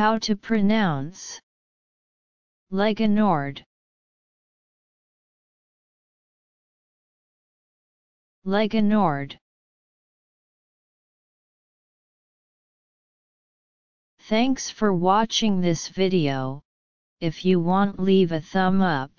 How to pronounce Legonord Legonord Thanks for watching this video, if you want leave a thumb up.